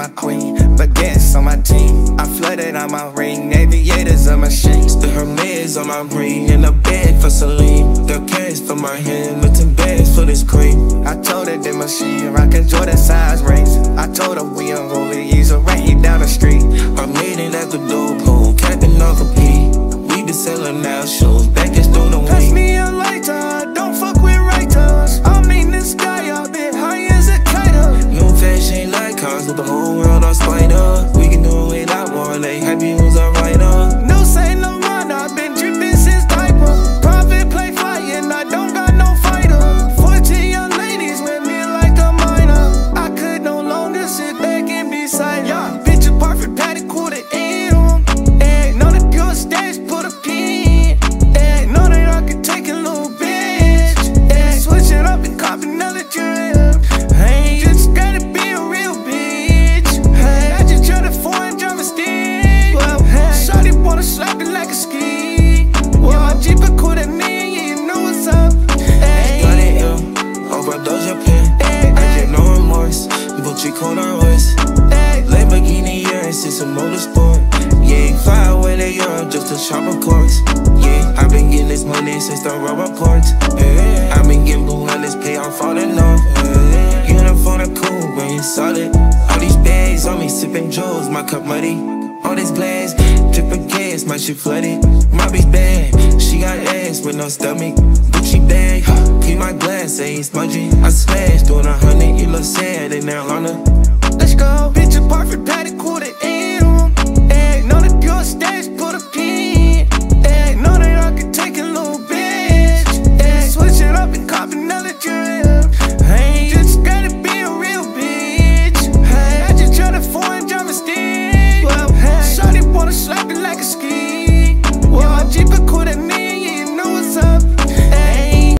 my queen, baguettes on my team. I flooded on my ring, aviators on my shanks. The Hermes on my ring, In a bed for Celine. The cash for my hand, looking best for this queen. I told her that my shit. rockin' Jordan size rings. I told her we unruly, he's a right down the street. I'm meeting at the loophole, capping off a P. We be selling out shows, back in through the week. Hey, I get no remorse. Gucci corduroys. hey, Lamborghini, yeah, it's just a motorsport. Yeah, fly away to Europe just to shop a course. Yeah, I've been getting this money since the rubber courts. Yeah, I've been getting blue on this pay, I'm falling off. Yeah, uniform the cool when you solid. All these bags on me, sipping jewels, my cup muddy. All this glass, my shit flooded. My bitch bad, she got ass with no stomach. Gucci bag, keep my glass, it's smudgy. I smashed, doing a hundred, you look sad in Atlanta.